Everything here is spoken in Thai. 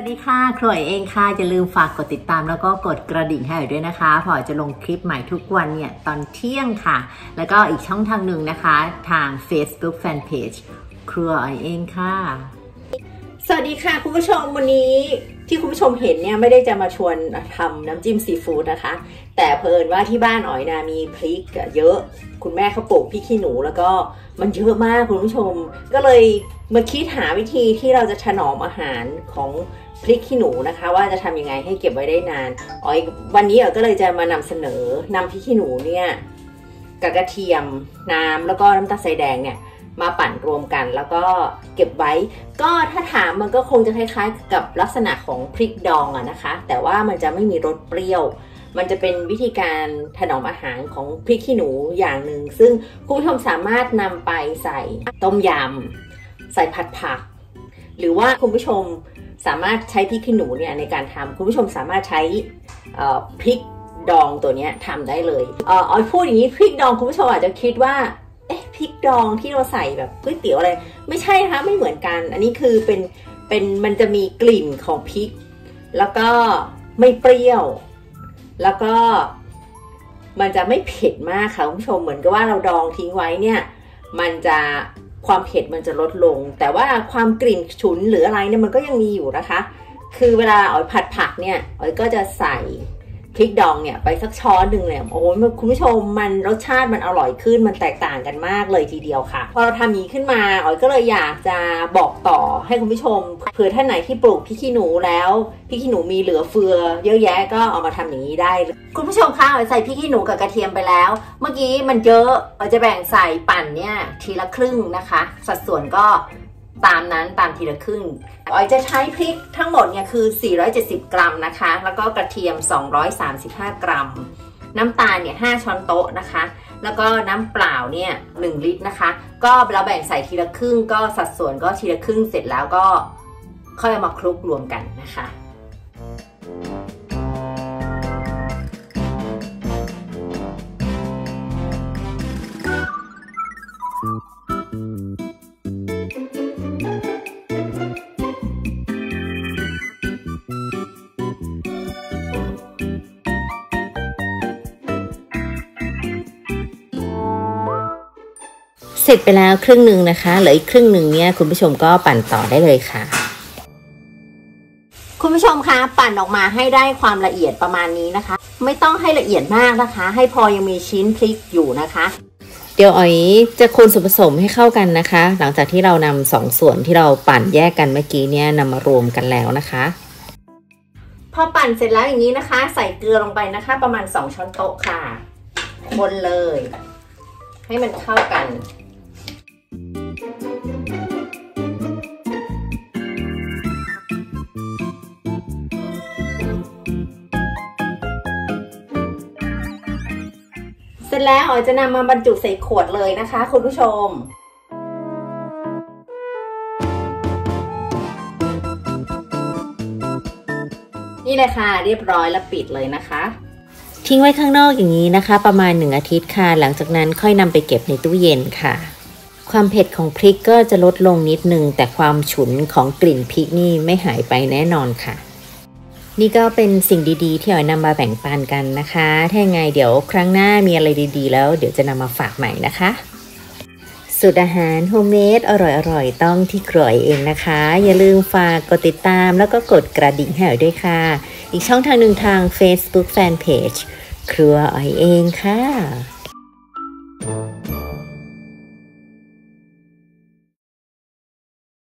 วัสดีค่ะ ครวยเองค่ะ อย่าลืมฝากกดติดตามแล้วก็กดกระดิ่งให้ด้วยนะคะ พอจะลงคลิปใหม่ทุกวันเนี่ย ตอนเที่ยงค่ะ แล้วก็อีกช่องทางหนึ่งนะคะ ทาง Facebook Fanpage ครัวเองค่ะ สวัสดีค่ะ คุณผู้ชมวันนี้ที่คุณผู้ชมเห็นเนี่ยไม่ได้จะมาชวนทำน้ำจิ้มซีฟู้ดนะคะ แต่เพลินว่าที่บ้านอ๋อยนามีพริกเยอะ คุณแม่เขาปลูกพริกขี้หนูแล้วก็มันเยอะมากคุณผู้ชม ก็เลยมาคิดหาวิธีที่เราจะถนอมอาหารของ พริกขี้หนูนะคะ ว่าจะทำยังไงให้เก็บไว้ได้นานอ๋อยวันนี้อ๋ก็เลยจะมานำเสนอนำพริกขี้หนูเนี่ยกับกระเทียมน้ำแล้วก็น้ำตาลทรายแดงเนี่ยมาปั่นรวมกันแล้วก็เก็บไว้ ก็ถ้าถามมันก็คงจะคล้ายๆ กับลักษณะของพริกดองอะนะคะ แต่ว่ามันจะไม่มีรสเปรี้ยว มันจะเป็นวิธีการถนอมอาหารของพริกขี้หนูอย่างหนึ่ง ซึ่งคุณผู้ชมสามารถนำไปใส่ต้มยำใส่ผัดผัก หรือว่าคุณผู้ชม สามารถใช้พริกขี้หนูเนี่ยในการทำคุณผู้ชมสามารถใช้พริกดองตัวนี้ทำได้เลยเอออพูดอย่างนี้พริกดองคุณผู้ชมอาจจะคิดว่าเอ๊ะพริกดองที่เราใส่แบบก๋วยเตี๋ยวอะไร ไม่ใช่นะคะไม่เหมือนกัน อันนี้คือเป็นเป็นมันจะมีกลิ่นของพริก แล้วก็ไม่เปรี้ยว แล้วก็มันจะไม่เผ็ดมากค่ะคุณผู้ชมเหมือนกับว่าเราดองทิ้งไว้เนี่ย มันจะ ความเผ็ดมันจะลดลง แต่ว่าความกลิ่นฉุนหรืออะไรเนี่ยมันก็ยังมีอยู่นะคะ คือเวลาอ๋อยผัดผักเนี่ยอ๋อยก็จะใส่ พริกดองเนี่ยไปสักช้อนหนึ่งเลยโอ้โหคุณผู้ชมมันรสชาติมันอร่อยขึ้นมันแตกต่างกันมากเลยทีเดียวค่ะ พอเราทำนี้ขึ้นมาอ๋อยก็เลยอยากจะบอกต่อให้คุณผู้ชมเผื่อท่านไหนที่ปลูกพริกขี้หนูแล้วพริกขี้หนูมีเหลือเฟือ เยอะแยะก็เอามาทำอย่างนี้ได้ คุณผู้ชมคะอ๋อยใส่พริกขี้หนูกับกระเทียมไปแล้ว เมื่อกี้มันเยอะอ๋อยจะแบ่งใส่ปั่นเนี่ยทีละครึ่งนะคะ สัดส่วนก็ ตามนั้นตามทีละครึ่งออยจะใช้พริกทั้งหมดเนี่ยคือ 470 กรัมนะคะ แล้วก็กระเทียม 235 กรัม น้ำตาลเนี่ย 5 ช้อนโต๊ะนะคะ แล้วก็น้ำเปล่าเนี่ย 1 ลิตรนะคะ ก็เราแบ่งใส่ทีละครึ่ง ก็สัดส่วนก็ทีละครึ่งเสร็จแล้วก็ค่อยมาคลุกรวมกันนะคะเสร็จไปแล้วครึ่งหนึ่งนะคะ เหลืออีกครึ่งหนึ่งเนี่ยคุณผู้ชมก็ปั่นต่อได้เลยค่ะ คุณผู้ชมคะปั่นออกมาให้ได้ความละเอียดประมาณนี้นะคะ ไม่ต้องให้ละเอียดมากนะคะ ให้พอยังมีชิ้นพริกอยู่นะคะ เดี๋ยวอ๋อยจะคนส่วนผสมให้เข้ากันนะคะ หลังจากที่เรานำสองส่วนที่เราปั่นแยกกันเมื่อกี้เนี่ยนำมารวมกันแล้วนะคะพอปั่นเสร็จแล้วอย่างนี้นะคะ ใส่เกลือลงไปนะคะ ประมาณ 2 ช้อนโต๊ะค่ะ คนเลย ให้มันเข้ากัน ร็จแล้วอ๋อยจะนำมาบรรจุใส่ขวดเลยนะคะ คุณผู้ชมนี่เลยค่ะเรียบร้อยแล้วปิดเลยนะคะ ทิ้งไว้ข้างนอกอย่างนี้นะคะ ประมาณหนึ่งอาทิตย์ค่ะ หลังจากนั้นค่อยนำไปเก็บในตู้เย็นค่ะ ความเผ็ดของพริกก็จะลดลงนิดนึง แต่ความฉุนของกลิ่นพริกนี่ไม่หายไปแน่นอนค่ะ นี่ก็เป็นสิ่งดีๆ ที่อ๋อยนำมาแบ่งปันกันนะคะ ถ้ายังไงเดี๋ยวครั้งหน้ามีอะไรดีๆ แล้วเดี๋ยวจะนำมาฝากใหม่นะคะสูตรอาหาร homemade อร่อยๆ ต้องที่ครัวอ๋อยเองนะคะ อย่าลืมฝากกดติดตามแล้วก็กดกระดิ่งให้อ๋อยด้วยค่ะ อีกช่องทางหนึ่งทาง Facebook Fanpage ครัวอ๋อยเองค่ะ